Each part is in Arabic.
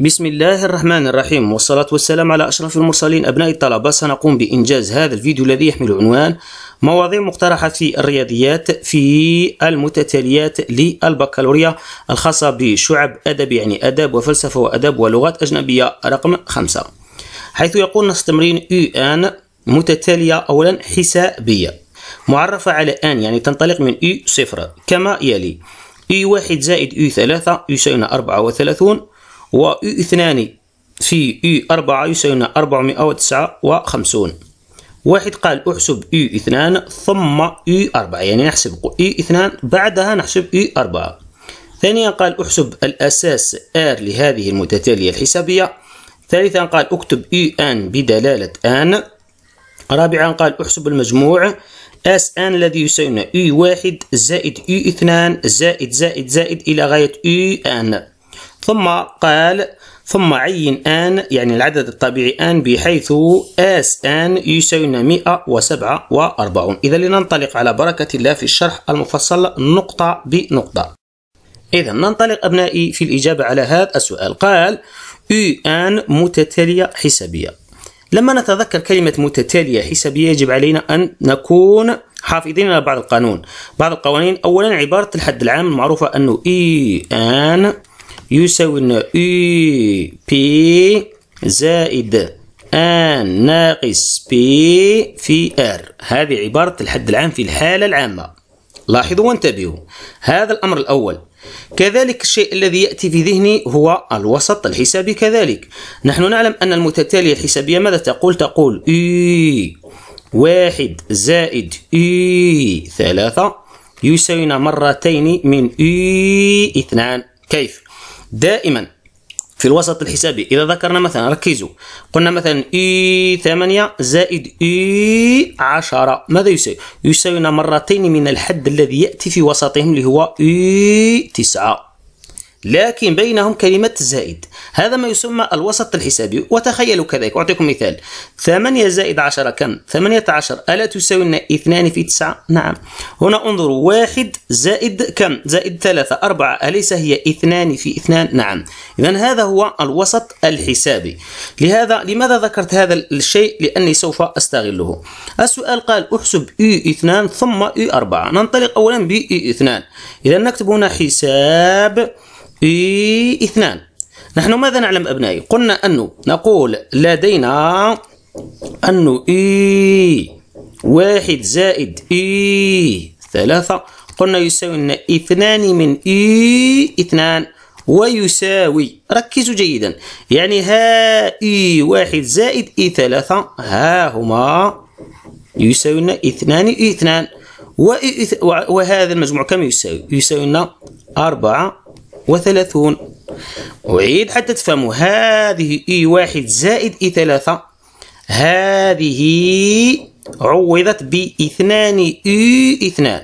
بسم الله الرحمن الرحيم والصلاة والسلام على أشرف المرسلين. أبناء الطلبة سنقوم بإنجاز هذا الفيديو الذي يحمل عنوان مواضيع مقترحة في الرياضيات في المتتاليات للبكالوريا الخاصة بشعب أدب يعني أدب وفلسفة وأدب ولغات أجنبية رقم خمسة. حيث يقول نص تمرين يو أن متتالية أولا حسابية. معرفة على أن يعني تنطلق من يو صفر. كما يلي u واحد زائد u ثلاثة يساوي أربعة وثلاثون. و u اثنان في u أربعة يساوي أربعمائة وتسعة وخمسون. واحد قال أحسب u اثنان ثم u أربعة يعني نحسب u اثنان بعدها نحسب u أربعة. ثانيا قال أحسب الأساس R لهذه المتتالية الحسابية. ثالثا قال أكتب u n بدلالة n. رابعا قال أحسب المجموع. S n الذي يساوي u واحد زائد u اثنان زائد زائد زائد إلى غاية u n. ثم قال ثم عين n يعني العدد الطبيعي n بحيث S n يساوي 147 إذا لننطلق على بركة الله في الشرح المفصل نقطة بنقطة. إذا ننطلق أبنائي في الإجابة على هذا السؤال. قال u n متتالية حسابية. لما نتذكر كلمة متتالية حسابية يجب علينا أن نكون حافظين على بعض القانون. بعض القوانين أولا عبارة الحد العام المعروفة أنه U n يساوي لنا U p زائد n ناقص p في r هذه عبارة الحد العام في الحالة العامة. لاحظوا وانتبهوا هذا الأمر الأول. كذلك الشيء الذي يأتي في ذهني هو الوسط الحسابي كذلك. نحن نعلم أن المتتالية الحسابية ماذا تقول؟ تقول اي واحد زائد اي ثلاثة يساوينا مرتين من اي اثنان. كيف؟ دائما في الوسط الحسابي. إذا ذكرنا مثلا ركزوا. قلنا مثلا إي ثمانية زائد إي عشرة. ماذا يساوي؟ يساوينا مرتين من الحد الذي يأتي في وسطهم اللي هو إي تسعة. لكن بينهم كلمة زائد. هذا ما يسمى الوسط الحسابي. وتخيلوا كذلك. أعطيكم مثال. ثمانية زائد عشرة كم؟ ثمانية عشر. ألا تساوي لنا اثنان في تسعة؟ نعم. هنا انظروا. واحد زائد كم؟ زائد ثلاثة. أربعة. أليس هي اثنان في اثنان؟ نعم. إذا هذا هو الوسط الحسابي. لهذا لماذا ذكرت هذا الشيء؟ لأني سوف أستغله. السؤال قال أحسب يو اثنان ثم يو أربعة. ننطلق أولا ب اثنان. إذا نكتب هنا حساب إثنان. نحن ماذا نعلم أبنائي؟ قلنا أنه نقول لدينا أنه إي واحد زائد إي ثلاثة. قلنا يساوي لنا إثنان من إي إثنان. ويساوي ركزوا جيدا. يعني ها إي واحد زائد إي ثلاثة. ها هما يساوي لنا إثنان إي إثنان. وهذا المجموع كم يساوي؟ يساوي لنا أربعة وثلاثون. أعيد حتى تفهموا. هذه إي واحد زائد إي ثلاثة. هذه عوضت باثنان إي اثنان.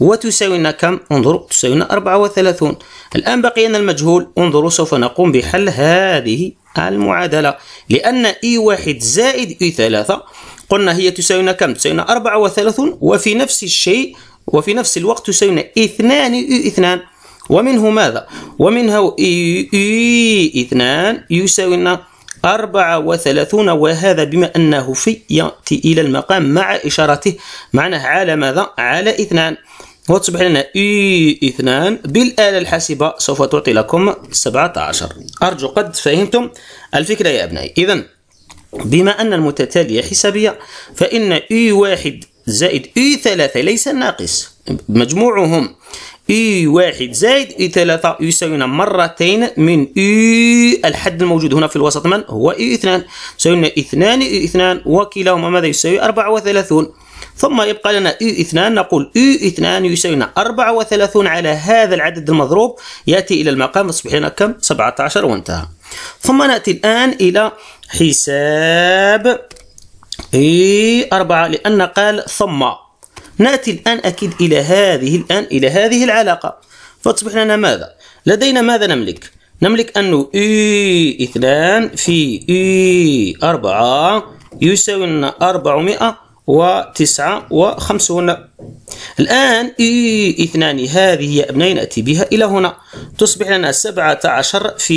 وتساوي لنا كم؟ انظروا تساوي لنا 34 الآن بقي لنا المجهول. انظروا سوف نقوم بحل هذه المعادلة. لأن إي واحد زائد إي ثلاثة قلنا هي تساوي لنا كم؟ تساوي لنا 34 وفي نفس الشيء وفي نفس الوقت تساوي لنا اثنان إي اثنان. ومنه ماذا؟ ومنه إي, إثنان يساوي أربعة وثلاثون وهذا بما أنه في يأتي إلى المقام مع إشارته معناه على ماذا؟ على إثنان وتصبح لنا إي إثنان بالآلة الحاسبة سوف تعطي لكم 17 أرجو قد فهمتم الفكرة يا أبنائي إذا بما أن المتتالية حسابية فإن U واحد زائد U ثلاثة ليس ناقص مجموعهم U واحد زائد U ثلاثة يساوينا مرتين من U الحد الموجود هنا في الوسط من؟ هو U اثنان. يساوينا اثنان U اثنان. وكلاهما ماذا يساوي؟ 34 ثم يبقى لنا U اثنان. نقول U اثنان يساوينا 34 على هذا العدد المضروب. يأتي إلى المقام. يصبح لنا كم؟ 17 وانتهى. ثم نأتي الآن إلى حساب اي 4 لأن قال ثم. نأتي الآن أكيد إلى هذه الآن إلى هذه العلاقة. فتصبح لنا ماذا؟ لدينا ماذا نملك؟ نملك أنه إي اثنان في إي أربعة يساوي لنا أربعمائة وتسعة وخمسون. الآن إي اثنان هذه هي أبنائي نأتي بها إلى هنا. تصبح لنا سبعة عشر في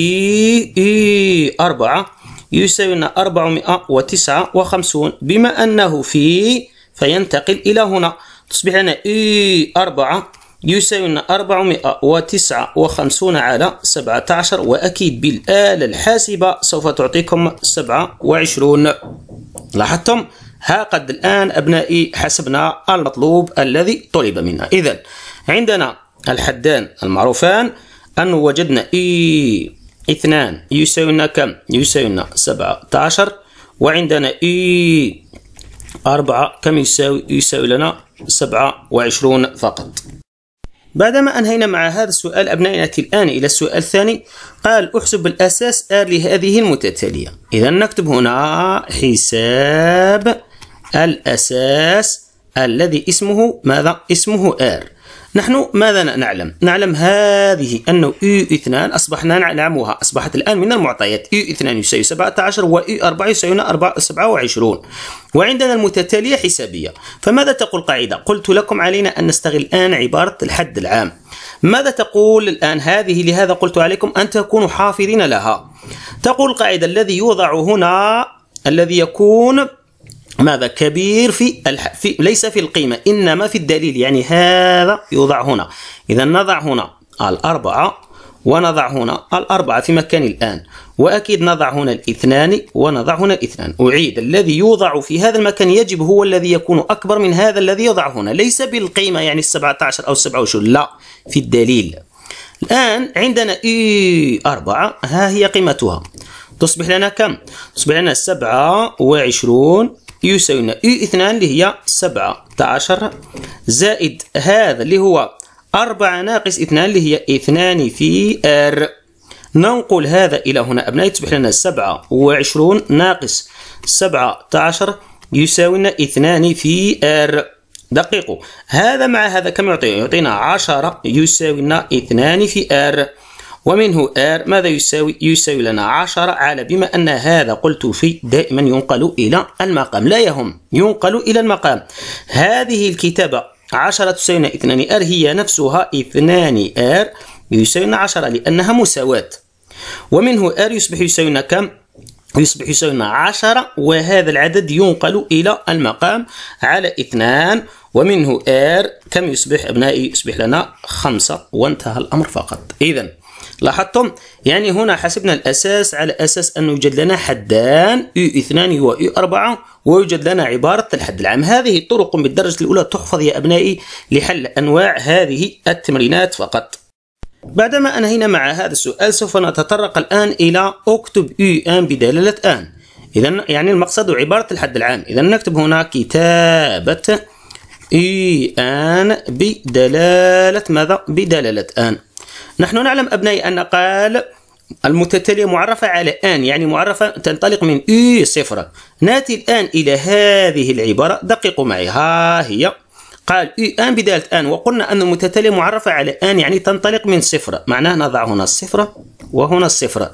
إي أربعة يساوي لنا أربعمائة وتسعة وخمسون. بما أنه في فينتقل إلى هنا. تصبح لنا إي أربعة يساوي لنا أربعمائة وتسعة وخمسون على سبعة عشر وأكيد بالآلة الحاسبة سوف تعطيكم سبعة وعشرون. لاحظتم؟ ها قد الآن أبنائي حسبنا المطلوب الذي طلب منا. إذا عندنا الحدان المعروفان أن وجدنا إي اثنان يساوي لنا كم؟ يساوي لنا سبعة عشر وعندنا إي أربعة كم يساوي؟ يساوي لنا سبعة وعشرون فقط بعدما أنهينا مع هذا السؤال أبنائي نأتي الآن إلى السؤال الثاني قال أحسب الأساس R لهذه المتتالية إذا نكتب هنا حساب الأساس الذي اسمه ماذا؟ اسمه R نحن ماذا نعلم؟ نعلم هذه أنه U 2 أصبحنا نعلمها أصبحت الآن من المعطيات. U 2 يساوي 17 و U 4 يساوي 27 وعندنا المتتالية حسابية. فماذا تقول القاعدة؟ قلت لكم علينا أن نستغل الآن عبارة الحد العام. ماذا تقول الآن هذه؟ لهذا قلت عليكم أن تكونوا حافظين لها. تقول القاعدة الذي يوضع هنا الذي يكون ماذا؟ كبير في, الح... في ليس في القيمة إنما في الدليل يعني هذا يوضع هنا. إذا نضع هنا الأربعة ونضع هنا الأربعة في مكان الآن. وأكيد نضع هنا الاثنان ونضع هنا الاثنان. أعيد. الذي يوضع في هذا المكان يجب هو الذي يكون أكبر من هذا الذي يوضع هنا. ليس بالقيمة يعني السبعة عشر أو السبعة وعشرون لا. في الدليل. الآن عندنا U أربعة. ها هي قيمتها. تصبح لنا كم؟ تصبح لنا سبعة وعشرون يساوي لنا U اثنان اللي هي سبعة عشر زائد هذا اللي هو أربعة ناقص اثنان اللي هي اثنان في r. ننقل هذا إلى هنا. أبنائي تصبح لنا سبعة وعشرون ناقص سبعة عشر يساوي لنا اثنان في r. دقيقوا. هذا مع هذا كم يعطي؟ يعطينا عشرة يساوي لنا اثنان في آر. ومنه R ماذا يساوي؟ يساوي لنا 10 على بما أن هذا قلت في دائما ينقل إلى المقام. لا يهم ينقل إلى المقام. هذه الكتابة 10 تساوي 2 R هي نفسها 2 R يساوي 10 لأنها مساواة. ومنه R يصبح يساوي كم؟ يصبح يساوي 10 وهذا العدد ينقل إلى المقام على 2 ومنه R كم يصبح أبنائي؟ يصبح لنا 5 وانتهى الأمر فقط. إذا لاحظتم؟ يعني هنا حسبنا الأساس على أساس أنه يوجد لنا حدان U اثنان و U أربعة ويوجد لنا عبارة الحد العام. هذه طرق بالدرجة الأولى تحفظ يا أبنائي لحل أنواع هذه التمرينات فقط. بعدما أنهينا مع هذا السؤال سوف نتطرق الآن إلى أكتب U n بدلالة n. إذا يعني المقصد عبارة الحد العام. إذا نكتب هنا كتابة إي أن بدلالة ماذا؟ بدلالة أن. نحن نعلم أبنائي أن قال المتتالية معرفة على آن يعني معرفة تنطلق من إي صفر. نأتي الآن إلى هذه العبارة دققوا معي. ها هي. قال إي آن بدالة آن وقلنا أن المتتالية معرفة على آن يعني تنطلق من صفر. معناه نضع هنا الصفر وهنا الصفر.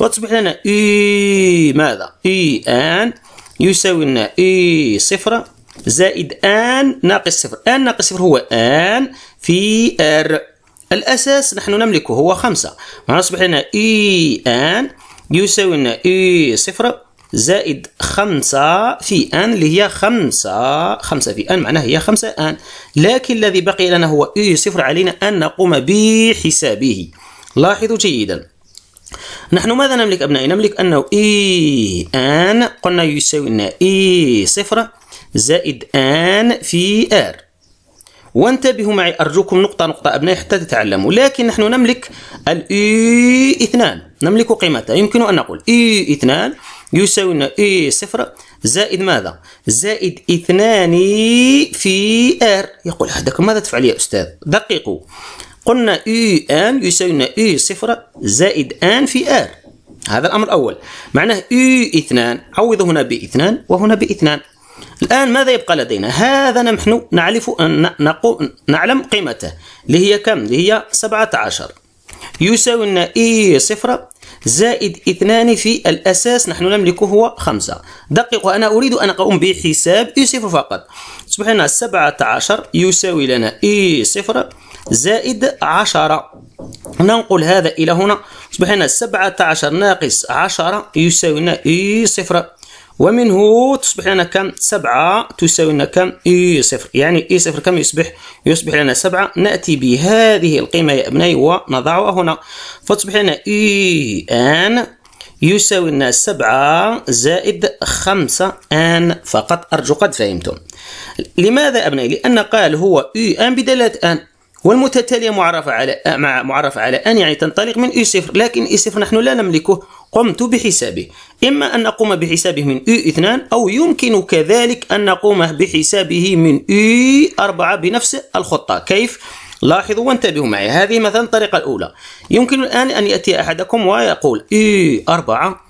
فتصبح لنا U ماذا؟ U n يساوي لنا U صفر زائد n ناقص صفر. n ناقص صفر هو n في r. الأساس نحن نملكه هو خمسة. وتصبح لنا U n يساوي لنا U صفر زائد خمسة في n اللي هي خمسة خمسة في n معناها هي خمسة n لكن الذي بقي لنا هو U صفر علينا أن نقوم بحسابه. لاحظوا جيدا. نحن ماذا نملك أبنائي؟ نملك أنه U n قلنا يساوي لنا U صفر زائد n في r وانتبهوا معي أرجوكم نقطة نقطة أبنائي حتى تتعلموا. لكن نحن نملك ال U اثنان. نملك قيمتها. يمكن أن نقول U اثنان يساوي لنا U صفر زائد ماذا؟ زائد اثنان في r. يقول هذاك ماذا تفعل يا أستاذ؟ دققوا قلنا U n يساوي لنا U صفر زائد n في r. هذا الأمر الأول. معناه U اثنان. عوض هنا بإثنان وهنا بإثنان. الآن ماذا يبقى لدينا؟ هذا نحن نعرف نعلم قيمته اللي هي كم؟ اللي هي 17 يساوي لنا U صفر زائد اثنان في الأساس نحن نملكه هو خمسة. دقق أنا أريد أن أقوم بحساب U صفر فقط. تصبح لنا سبعة عشر يساوي لنا إي صفر زائد عشرة. ننقل هذا إلى هنا. تصبح لنا سبعة عشر ناقص عشرة يساوي لنا إي صفر. ومنه تصبح لنا كم؟ سبعة تساوي لنا كم؟ إي صفر. يعني إي صفر كم يصبح؟ يصبح لنا سبعة. نأتي بهذه القيمة يا أبنائي ونضعها هنا. فتصبح لنا إي آن يساوي لنا سبعة زائد خمسة آن فقط. أرجو قد فهمتم. لماذا أبنائي؟ لأن قال هو U n بدلالة n. والمتتالية معرفة على مع معرفة على n يعني تنطلق من U صفر. لكن U صفر نحن لا نملكه. قمت بحسابه. إما أن نقوم بحسابه من U اثنان أو يمكن كذلك أن نقوم بحسابه من U أربعة بنفس الخطة. كيف؟ لاحظوا وانتبهوا معي. هذه مثلا الطريقة الأولى. يمكن الآن أن يأتي أحدكم ويقول U أربعة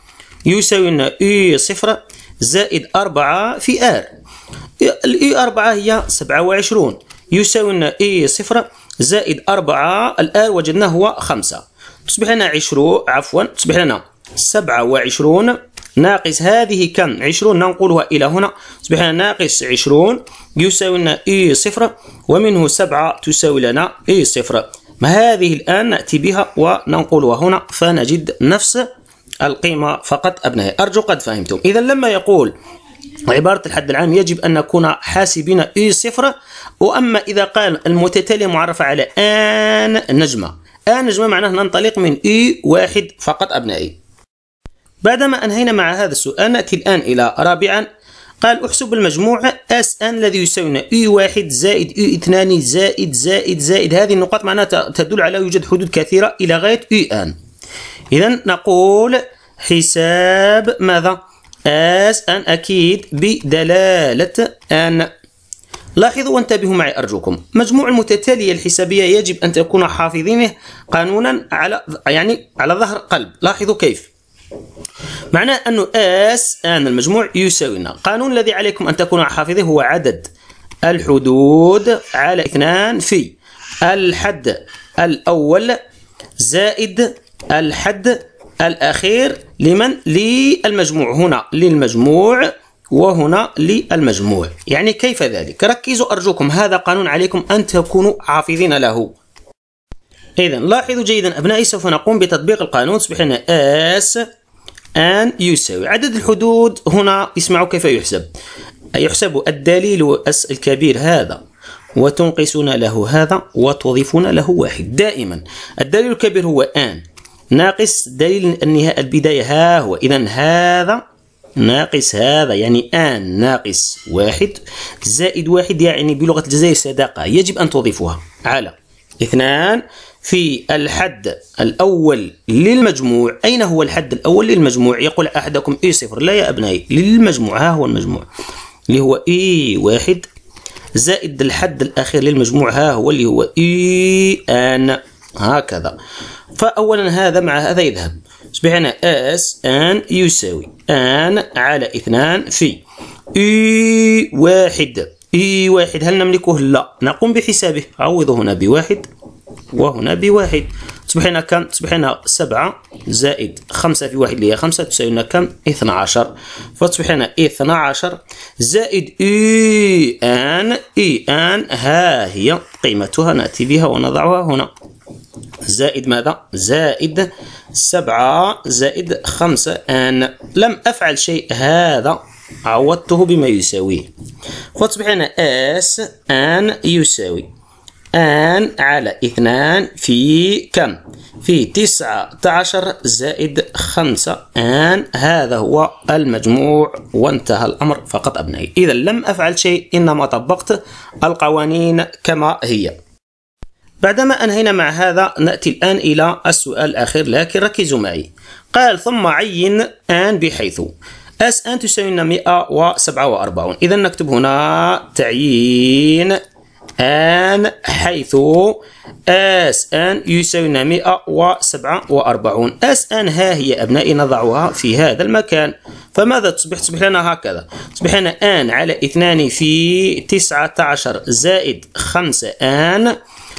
يساوي لنا U صفر زائد أربعة في r. ال U أربعة هي سبعة وعشرون. يساوي لنا U صفر زائد أربعة. الآن وجدناه هو خمسة. تصبح لنا عشرون عفوا تصبح لنا سبعة وعشرون. ناقص هذه كم؟ عشرون. ننقلها إلى هنا. تصبح لنا ناقص عشرون. يساوي لنا U صفر ومنه سبعة تساوي لنا U صفر. ما هذه الآن؟ نأتي بها وننقلها هنا. فنجد نفس القيمة فقط. أبنائي أرجو قد فهمتم. إذا لما يقول عبارة الحد العام يجب أن نكون حاسبين U صفر. وأما إذا قال المتتالية معرفة على n نجمة. n نجمة معناه ننطلق من U واحد فقط. أبنائي بعدما أنهينا مع هذا السؤال نأتي الآن إلى رابعا. قال أحسب المجموع S n الذي يساوي U واحد زائد U اثنان زائد زائد زائد. هذه النقاط معناها تدل على يوجد حدود كثيرة إلى غاية اي ان إذا نقول حساب ماذا؟ اس ان أكيد بدلالة ان لاحظوا وانتبهوا معي أرجوكم. مجموع المتتالية الحسابية يجب أن تكون حافظينه قانونا على يعني على ظهر قلب. لاحظوا كيف. معناه أنه آس آن المجموع يساوي لنا القانون الذي عليكم أن تكونوا حافظه هو عدد الحدود على اثنان في الحد الأول زائد الحد الأخير لمن؟ للمجموع. هنا للمجموع وهنا للمجموع. يعني كيف ذلك؟ ركزوا أرجوكم هذا قانون عليكم أن تكونوا حافظين له. إذا لاحظوا جيدا أبنائي سوف نقوم بتطبيق القانون. تصبح لنا آس أن يساوي. عدد الحدود هنا اسمعوا كيف يحسب. يحسب الدليل الكبير هذا وتنقصون له هذا وتضيفون له واحد. دائما الدليل الكبير هو أن. ناقص دليل النهاية البداية ها هو. إذا هذا ناقص هذا يعني آن ناقص واحد. زائد واحد يعني بلغة الجزائر صداقة يجب أن تضيفها. على. اثنان في الحد الأول للمجموع. أين هو الحد الأول للمجموع؟ يقول أحدكم إي صفر. لا يا أبنائي للمجموع. ها هو المجموع اللي هو إي واحد. زائد الحد الأخير للمجموع ها هو اللي هو إي آن. هكذا. فأولا هذا مع هذا يذهب. يصبح آس آن يساوي آن على اثنان في إي واحد. إي واحد هل نملكه؟ لا. نقوم بحسابه. عوضه هنا بواحد. وهنا بواحد. تصبح لنا كم؟ تصبح لنا سبعة زائد خمسة في واحد اللي هي خمسة تساوي لنا كم؟ اثنا عشر. فتصبح لنا اثنا عشر زائد اي ان اي ان ها هي قيمتها. نأتي بها ونضعها هنا. زائد ماذا؟ زائد سبعة زائد خمسة آن لم أفعل شيء هذا. عوضته بما يساويه. فتصبح اس ان يساوي. ان على اثنان في كم؟ في تسعة عشر زائد خمسة. ان هذا هو المجموع وانتهى الأمر فقط أبنائي. إذا لم أفعل شيء إنما طبقت القوانين كما هي. بعدما أنهينا مع هذا نأتي الآن إلى السؤال الأخير لكن ركزوا معي. قال ثم عين آن بحيث. اس آن تساوي لنا 147 إذا نكتب هنا تعيين أن حيث أس أن يساوي لنا 147 أس أن ها هي أبنائي نضعها في هذا المكان. فماذا تصبح؟ تصبح لنا هكذا. تصبح لنا أن على 2 في 19 زائد 5 أن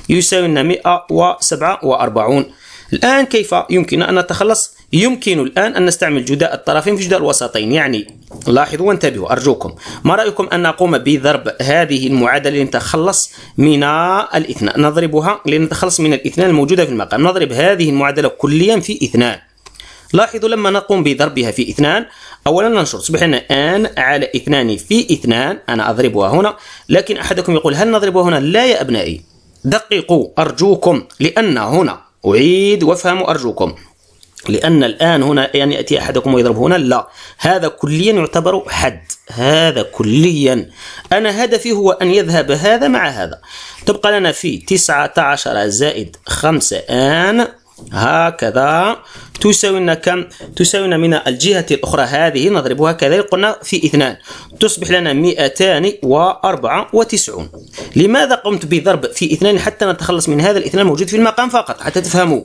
يساوي لنا 147 الآن كيف يمكن أن نتخلص؟ يمكن الآن أن نستعمل جداء الطرفين في جداء الوسطين. يعني لاحظوا وانتبهوا أرجوكم ما رأيكم أن نقوم بضرب هذه المعادلة لنتخلص من الاثنان؟ نضربها لنتخلص من الاثنان الموجودة في المقام. نضرب هذه المعادلة كليا في اثنان. لاحظوا لما نقوم بضربها في اثنان أولا ننشر تصبح لنا آن على اثنان في اثنان. أنا أضربها هنا لكن أحدكم يقول هل نضربها هنا؟ لا يا أبنائي. دققوا أرجوكم لأن هنا أعيد وافهموا أرجوكم لأن الآن هنا يعني يأتي أحدكم ويضرب هنا؟ لا. هذا كليا يعتبر حد. هذا كليا. أنا هدفي هو أن يذهب هذا مع هذا. تبقى لنا في تسعة عشر زائد خمسة آن. هكذا. تساوي لنا كم؟ تساوي لنا من الجهة الأخرى. هذه نضربها كذلك قلنا في إثنان. تصبح لنا 294 لماذا قمت بضرب في إثنان حتى نتخلص من هذا الإثنان الموجود في المقام فقط؟ حتى تفهموا.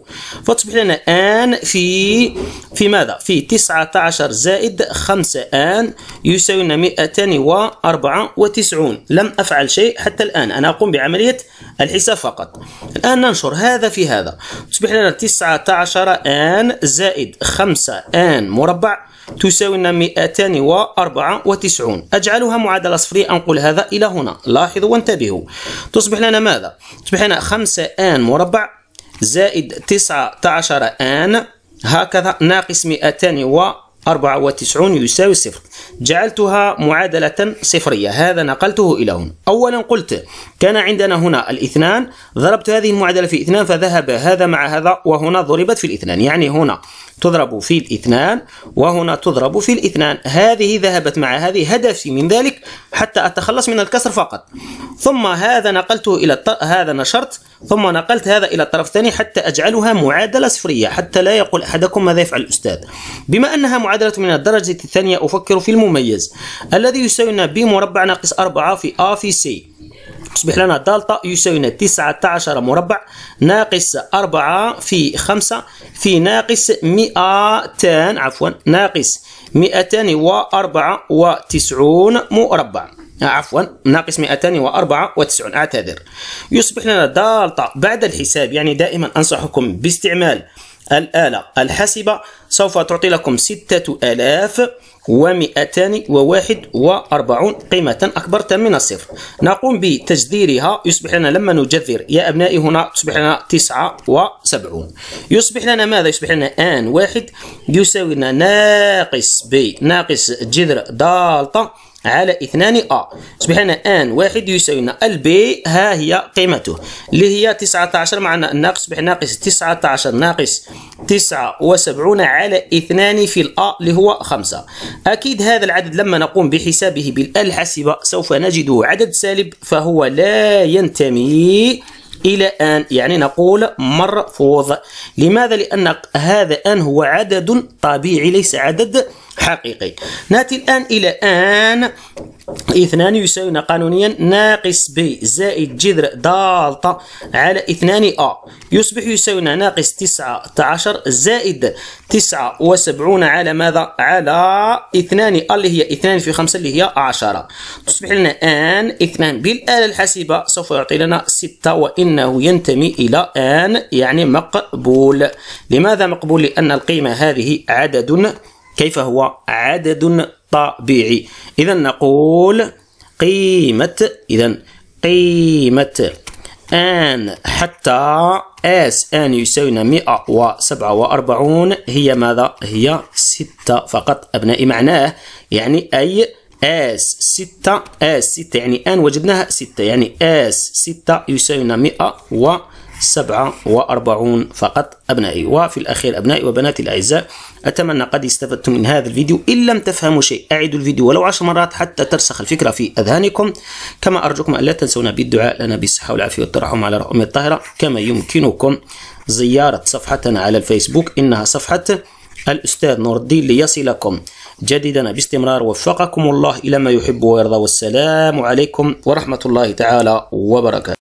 فتصبح لنا آن في في ماذا؟ في 19 زائد 5 آن يساوي لنا 294 لم أفعل شيء حتى الآن. أنا أقوم بعملية الحساب فقط. الآن ننشر هذا في هذا. تصبح لنا 19 آن زائد 5 آن مربع تساوي لنا 294 أجعلها معادلة صفرية. أنقل هذا إلى هنا. لاحظوا وانتبهوا. تصبح لنا ماذا؟ تصبح لنا 5 آن مربع زائد 19 آن. هكذا ناقص 294 94 يساوي صفر. جعلتها معادلة صفرية. هذا نقلته إلى هنا. أولا قلت كان عندنا هنا الاثنان ضربت هذه المعادلة في اثنان فذهب هذا مع هذا وهنا ضربت في الاثنان. يعني هنا تضرب في الاثنان وهنا تضرب في الاثنان. هذه ذهبت مع هذه هدفي من ذلك حتى أتخلص من الكسر فقط. ثم هذا نقلته إلى هذا نشرت ثم نقلت هذا إلى الطرف الثاني حتى أجعلها معادلة صفرية حتى لا يقول أحدكم ماذا يفعل الأستاذ. بما أنها معادلة من الدرجة الثانية أفكر في المميز. الذي يساوي لنا ب مربع ناقص 4 في A في C. تصبح لنا دالتا يساوي لنا 19 مربع ناقص 4 في 5 في ناقص 200 عفوا ناقص 294 مربع. عفوا ناقص 294 أعتذر. يصبح لنا دالتا بعد الحساب يعني دائما أنصحكم باستعمال الآلة الحاسبة سوف تعطي لكم 6000 ومئتان وواحد وأربعون قيمة أكبر من الصفر. نقوم بتجذيرها يصبح لنا لما نجذر. يا أبنائي هنا تصبح لنا تسعة وسبعون. يصبح لنا ماذا؟ يصبح لنا آن واحد. يساوي لنا ناقص ب ناقص جذر دالتا على اثنان أ. يصبح لنا آن واحد يساوي لنا البي ها هي قيمته. اللي هي 19 معنا الناقص يصبح ناقص 19 ناقص 79 على اثنان في الأ اللي هو 5 أكيد هذا العدد لما نقوم بحسابه بالآلة الحاسبة سوف نجده عدد سالب فهو لا ينتمي إلى آن يعني نقول مرفوض. لماذا؟ لأن هذا آن هو عدد طبيعي ليس عدد حقيقي. نأتي الآن إلى آن. إثنان يساوينا قانونيا. ناقص ب زائد جذر دالتا على إثنان أ. يصبح يساوينا ناقص تسعة عشر زائد تسعة وسبعون على ماذا؟ على إثنان أ اللي هي إثنان في خمسة اللي هي عشرة. تصبح لنا آن إثنان. بالآلة الحاسبة سوف يعطي لنا ستة وإنه ينتمي إلى آن يعني مقبول. لماذا مقبول؟ لأن القيمة هذه عدد كيف هو عدد طبيعي إذا نقول قيمة إذا قيمة آن حتى آس آن يساوينا 147 هي ماذا؟ هي ستة فقط. أبنائي معناه يعني أي آس ستة آس ستة يعني آن وجدناها ستة يعني آس ستة يساوينا 100 و سبعة وأربعون فقط أبنائي. وفي الأخير أبنائي وبناتي الأعزاء أتمنى قد استفدتم من هذا الفيديو. إن لم تفهموا شيء أعيدوا الفيديو ولو عشر مرات حتى ترسخ الفكرة في أذهانكم. كما أرجوكم أن لا تنسونا بالدعاء. لنا بالصحة والعافية والترحم على رؤم الطاهرة كما يمكنكم زيارة صفحتنا على الفيسبوك. إنها صفحة الأستاذ نور الدين ليصلكم. جديدا باستمرار وفقكم الله إلى ما يحب ويرضى. والسلام عليكم ورحمة الله تعالى وبركاته.